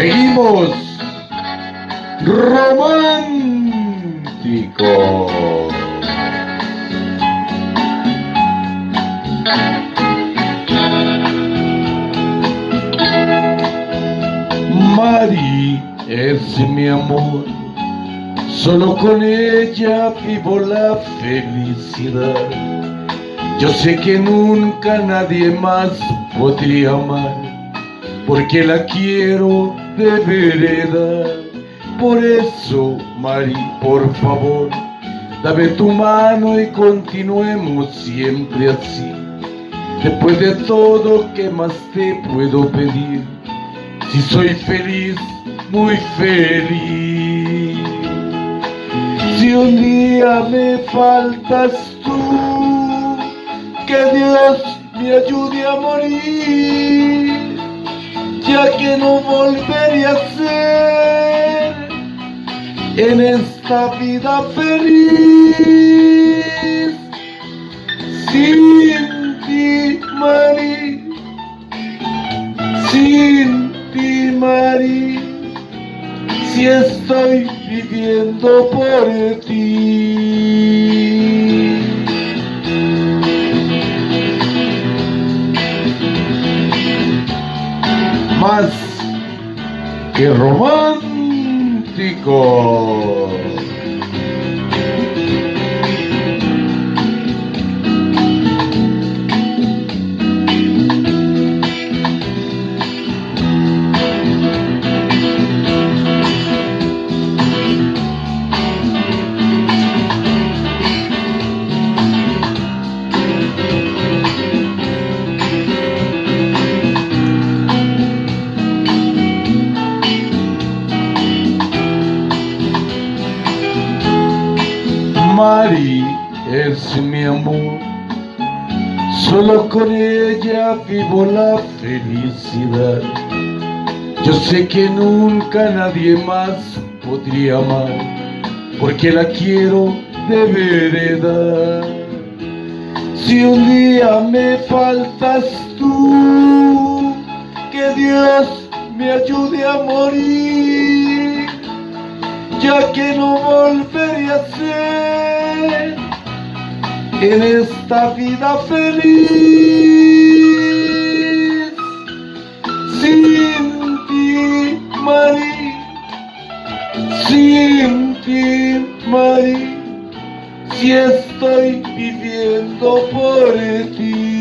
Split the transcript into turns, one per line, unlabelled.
Seguimos romántico. Mari es mi amor, solo con ella vivo la felicidad. Yo sé que nunca nadie más podría amar, porque la quiero de verdad. Por eso, Mari, por favor, dame tu mano y continuemos siempre así. Después de todo, ¿qué más te puedo pedir? Si soy feliz, muy feliz. Si un día me faltas tú, que Dios me ayude a morir, que no volveré a ser en esta vida feliz. Sin ti, Mari, sin ti, Mari, si estoy viviendo por ti. Más que romántico. Mari es mi amor, solo con ella vivo la felicidad. Yo sé que nunca nadie más podría amar, porque la quiero de verdad. Si un día me faltas tú, que Dios me ayude a morir ya que no volveré a ser en esta vida feliz. Sin ti, Mari, sin ti, Mari, si estoy viviendo por ti.